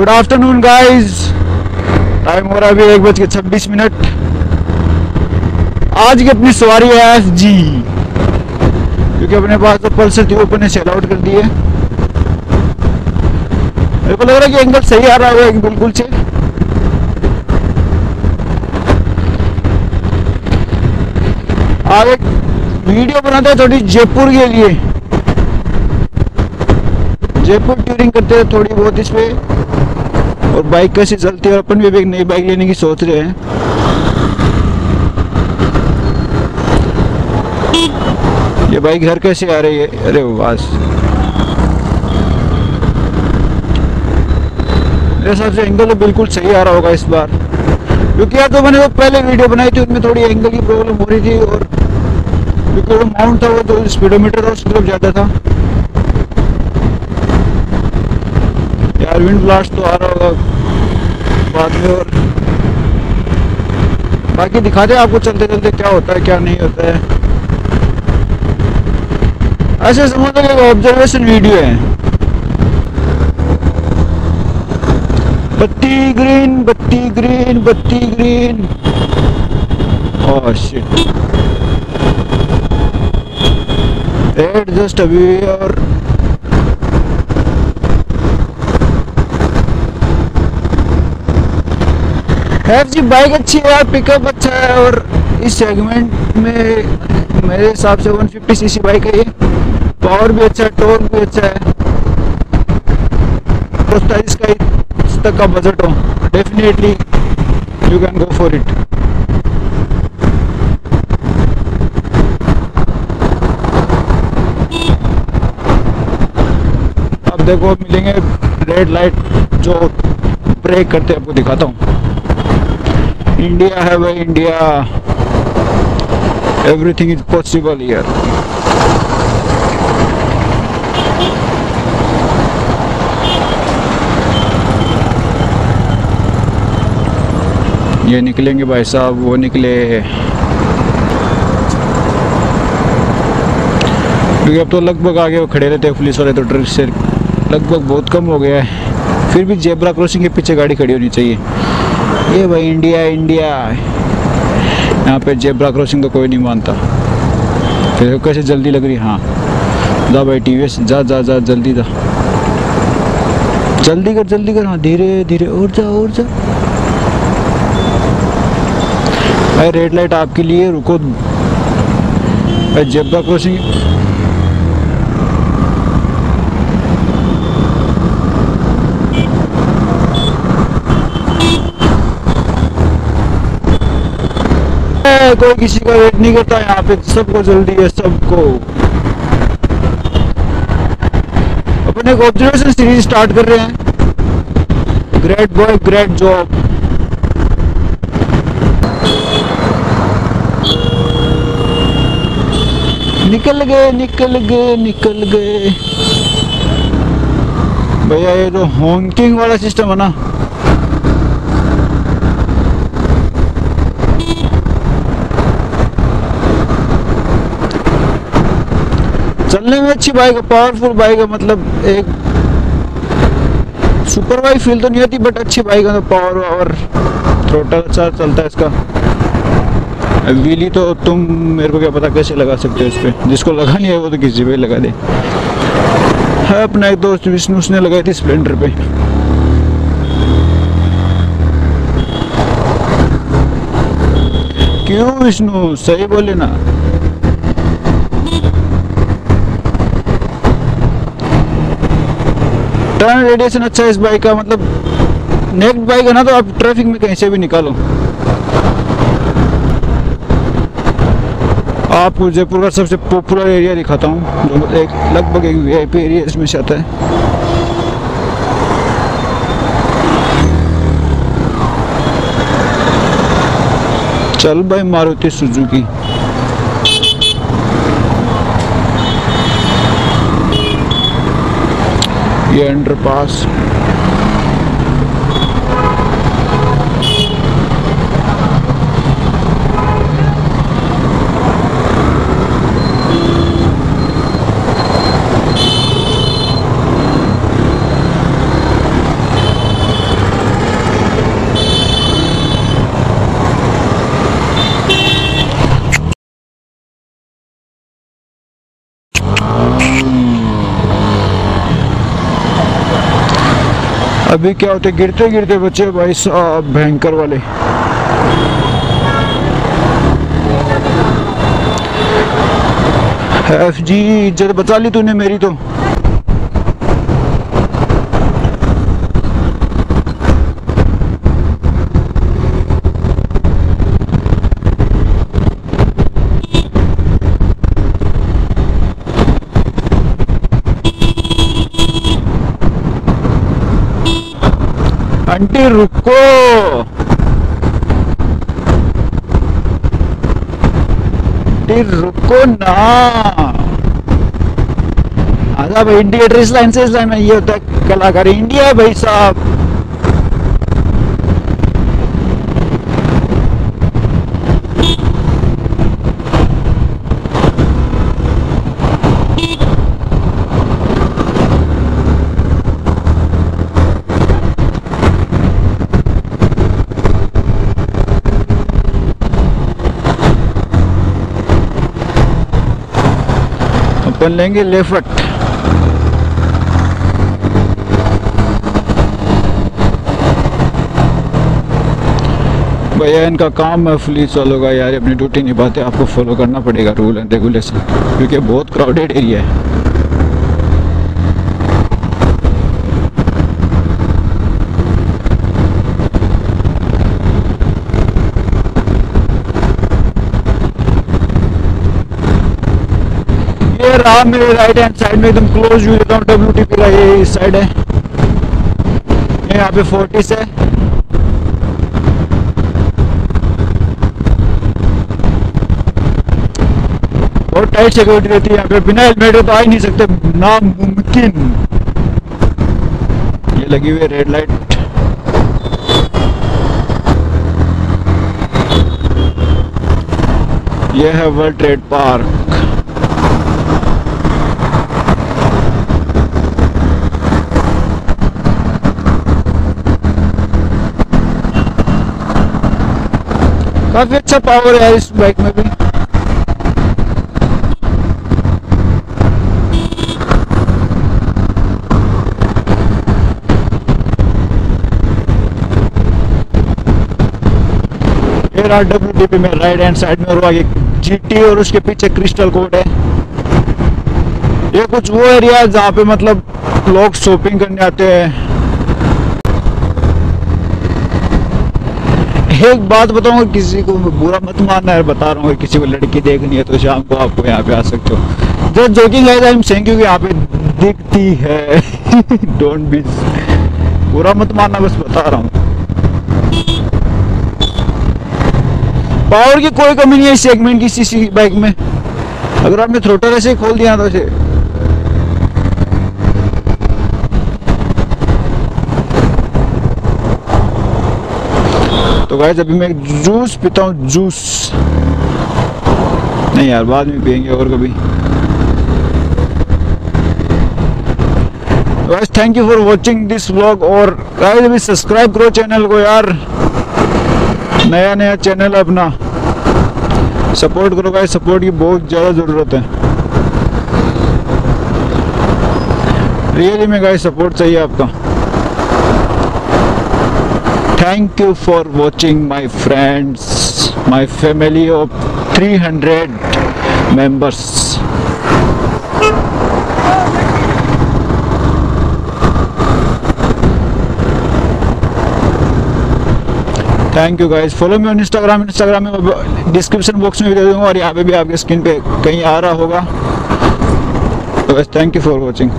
Good afternoon guys time हो रहा है अभी एक बज के छब्बीस मिनट। आज की अपनी सवारी है एफ़ जी क्योंकि अपने पास तो पल्सर थी ओपन ने सेल आउट कर दी है मेरे को लग रहा है कि एंगल सही आ रहा है बिल्कुल से। आगे वीडियो बनाते हैं थोड़ी जयपुर के लिए। जयपुर टूरिंग करते हैं थोड़ी बहुत इस पे और बाइक कैसी चलती है और अपन भी एक नई बाइक लेने की सोच रहे हैं। ये बाइक घर कैसे आ रही है? अरे बस मेरे हिसाब से एंगल तो बिल्कुल सही आ रहा होगा इस बार। क्योंकि यार तो मैंने वो पहले वीडियो बनाई थी उनमें थोड़ी एंगल की प्रॉब्लम हो रही थी और क्योंकि वो माउंट था वो तो स्पीडोमीटर उसकी तरफ़ ज़्यादा था। यार विंड ब्लास्ट तो आ रहा होगा बाद में और। बाकी दिखाते हैं आपको चलते चलते क्या होता है, क्या नहीं होता है। ऐसे समझ एक ऑब्जर्वेशन वीडियो है। बत्ती ग्रीन बत्ती ग्रीन बत्ती ग्रीन शिट रेड जस्ट अभी और खैर जी बाइक अच्छी है पिकअप अच्छा है और इस सेगमेंट में मेरे हिसाब से 150 सीसी बाइक है ये। पावर भी अच्छा है टोन भी अच्छा है। सताईस का तक का बजट हो। Definitely you can go for it अब देखो, मिलेंगे रेड लाइट जो ब्रेक करते हैं, आपको दिखाता हूँ। इंडिया है भाई India everything is possible here ये निकलेंगे भाई साहब, वो निकले। क्योंकि अब तो लगभग आगे वो खड़े रहते हैं पुलिस वाले तो ट्रक से। लगभग बहुत कम हो गया है। फिर भी जेबरा क्रॉसिंग के पीछे गाड़ी खड़ी होनी चाहिए। ये भाई इंडिया इंडिया यहाँ पे जेबरा क्रॉसिंग तो कोई नहीं मानता। फिर कैसे जल्दी लग रही हाँ जा भाई टी जा जा जा, जल्दी जा। जल्दी कर जल्दी कर हाँ धीरे धीरे, और जा और जा। भाई रेड लाइट आपके लिए, रुको। भाई जेबरा क्रॉसिंग कोई किसी का वेट नहीं करता, यहाँ पे सबको जल्दी है, सबको। अपने एक ऑब्जर्वेशन सीरीज़ स्टार्ट कर रहे हैं। ग्रेट बॉय ग्रेट जॉब निकल गए निकल गए निकल गए। भैया, ये तो हॉन्किंग वाला सिस्टम है ना। चलने में अच्छी बाइक है पावरफुल बाइक है मतलब एक सुपर बाइक फील तो नहीं आती बट अच्छी बाइक है तो पावर और थ्रोटल अच्छा चलता है इसका। व्हीली तो तुम मेरे को क्या पता कैसे लगा सकते हो इस पर जिसको लगानी है वो तो किसी पे लगा दे। है, अपना एक दोस्त विष्णु, उसने लगाई थी स्प्लेंडर पे। क्यों विष्णु? सही बोले ना। टर्न रेडिएशन अच्छा है इस बाइक का मतलब नेक्स्ट बाइक है ना तो आप ट्रैफ़िक में कहीं से भी निकालो। आपको जयपुर का सबसे पॉपुलर एरिया दिखाता हूँ, जो एक, लगभग एक वी एरिया इसमें से आता है। चल भाई, मारुति सुजुकी। ये अंडरपास अभी क्या होते गिरते गिरते बच्चे भाई भयंकर वाले। एफ़ जी, इज़्ज़त बचा ली तूने मेरी तो। आंटी, रुको। आंटी, रुको ना। आजा भाई इंडिकेटर इस लाइन से इस लाइन में ये होता है कलाकार। इंडिया भाई साहब। अपन लेंगे लेफ़्ट भैया, इनका काम है का यार, अपनी ड्यूटी निभाते, आपको फॉलो करना पड़ेगा रूल एंड रेगुलेशन क्योंकि बहुत क्राउडेड एरिया है। ये रहा मेरे राइट हैंड साइड में एकदम क्लोज देता हूँ डब्ल्यू टी पी का ये इस साइड है। ये यहाँ पे फोर्टिस है। बहुत टाइट सिक्योरिटी रहती है यहाँ पे। बिना हेलमेट के तो आ ही नहीं सकते। नामुमकिन। ये लगी हुई रेड लाइट ये है वर्ल्ड ट्रेड पार्क काफ़ी अच्छा पावर है इस बाइक में भी। रहा डब्ल्यू में राइट हैंड साइड में और जीटी और उसके पीछे क्रिस्टल कोड है। ये कुछ वो एरिया है जहाँ पे मतलब लोग शॉपिंग करने आते हैं। एक बात बताऊँगा किसी को बुरा मत मानना है, बता रहा हूँ किसी को लड़की देखनी है तो शाम को आपको यहाँ पे आ सकते हो। जो जोकिंग है आई एम सेइंग क्योंकि यहाँ पे दिखती है। डोंट बी बुरा मत मानना, बस बता रहा हूँ। पावर की कोई कमी नहीं है सेगमेंट की सीसी बाइक में। अगर आपने थ्रोटल ऐसे खोल दिया तो ऐसे तो गाइस अभी मैं जूस पीता हूँ जूस नहीं यार, बाद में पियेंगे और कभी। Guys thank you for watching this vlog और गाइस अभी सब्सक्राइब करो चैनल को यार। नया नया चैनल अपना। सपोर्ट करो गाइस सपोर्ट की बहुत ज़्यादा ज़रूरत है। रियली में गाइस सपोर्ट चाहिए आपका। Thank you for watching, my friends, my family of 300 members. Thank you guys follow me on Instagram Instagram में डिस्क्रिप्शन बॉक्स में भी दे दूँगा और यहाँ पे भी आपके स्क्रीन पे कहीं आ रहा होगा। तो थैंक यू फॉर वॉचिंग